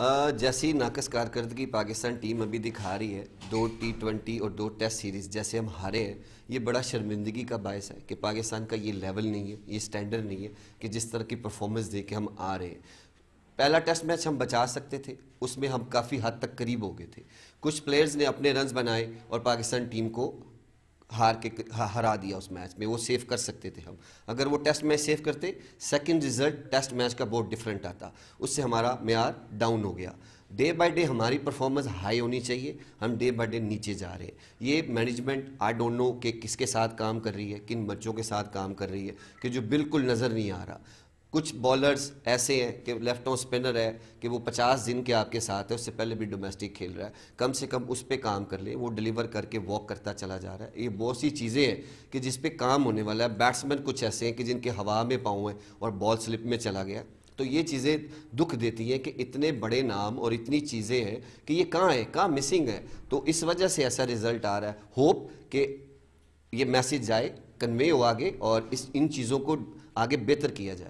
जैसी नाकस कारकर्दगी पाकिस्तान टीम अभी दिखा रही है, दो टी ट्वेंटी और दो टेस्ट सीरीज़ जैसे हम हारे हैं, ये बड़ा शर्मिंदगी का बायस है कि पाकिस्तान का ये लेवल नहीं है, ये स्टैंडर्ड नहीं है कि जिस तरह की परफॉर्मेंस दे के हम आ रहे हैं। पहला टेस्ट मैच हम बचा सकते थे, उसमें हम काफ़ी हद तक करीब हो गए थे। कुछ प्लेयर्स ने अपने रन बनाए और पाकिस्तान टीम को हार के हरा दिया उस मैच में, वो सेव कर सकते थे हम। अगर वो टेस्ट मैच सेव करते सेकंड रिज़ल्ट टेस्ट मैच का बहुत डिफरेंट आता। उससे हमारा मैार डाउन हो गया। डे बाय डे हमारी परफॉर्मेंस हाई होनी चाहिए, हम डे बाय डे नीचे जा रहे हैं। ये मैनेजमेंट आई डोंट नो कि किसके साथ काम कर रही है, किन बच्चों के साथ काम कर रही है, कि जो बिल्कुल नज़र नहीं आ रहा। कुछ बॉलर्स ऐसे हैं कि लेफ़्ट ऑन स्पिनर है कि वो 50 दिन के आपके साथ है, उससे पहले भी डोमेस्टिक खेल रहा है। कम से कम उस पर काम कर ले, वो डिलीवर करके वॉक करता चला जा रहा है। ये बहुत सी चीज़ें हैं कि जिस पे काम होने वाला है। बैट्समैन कुछ ऐसे हैं कि जिनके हवा में पाँव हैं और बॉल स्लिप में चला गया। तो ये चीज़ें दुख देती हैं कि इतने बड़े नाम और इतनी चीज़ें हैं कि ये कहाँ है, कहाँ मिसिंग है? तो इस वजह से ऐसा रिज़ल्ट आ रहा है। होप कि ये मैसेज जाए कन्वे हो आगे और इस, इन चीज़ों को आगे बेहतर किया जाए।